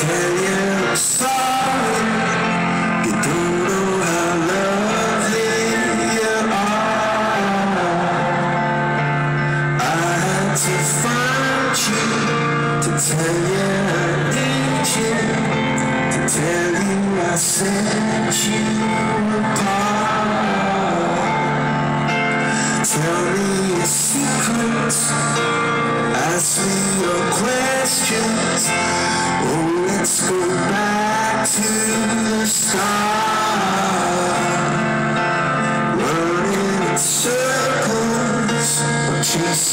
tell you I'm sorry. You don't know how lovely you are. I had to find you to tell you I need you, to tell you I set you apart. Tell me your secrets,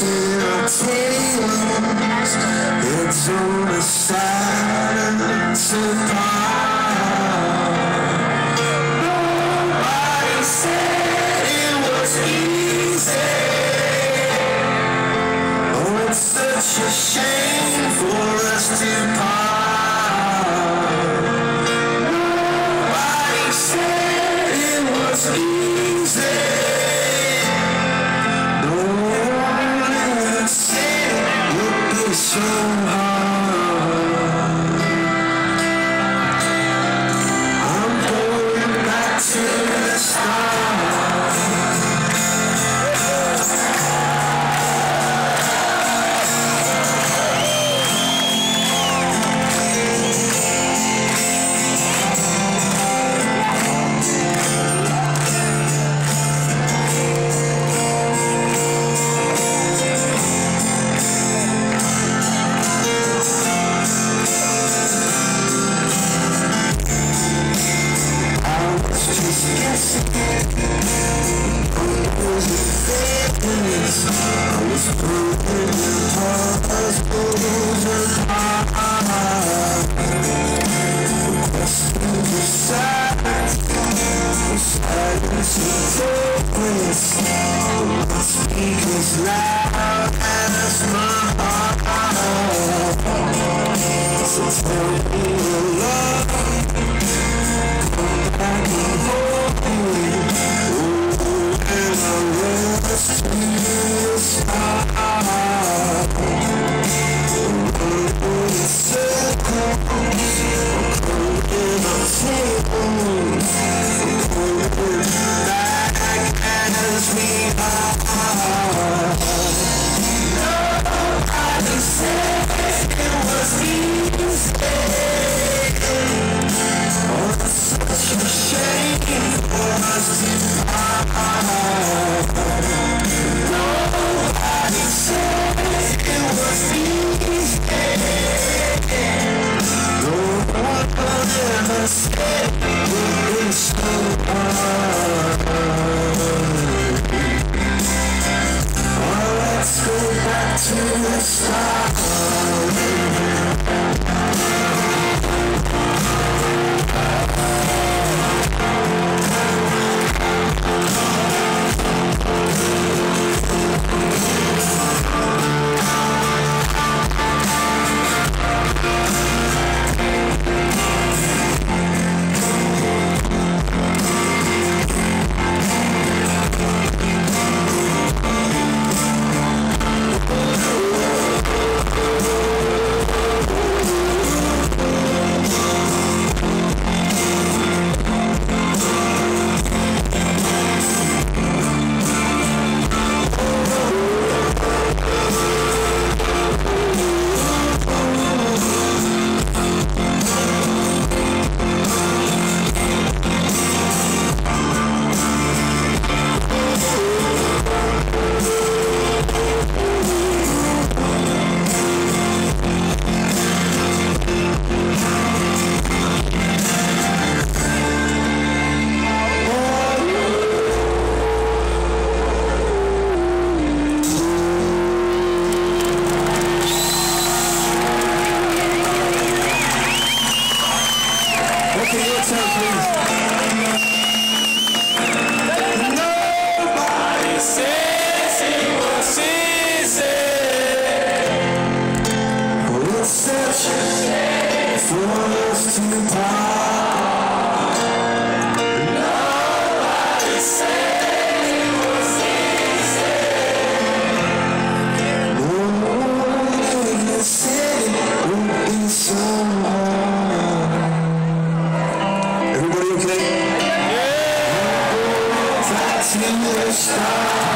our. It's on a silence apart. Nobody said it was easy. It's such a shame for us to part. I was was broken broken heart. Questions Let's Understand.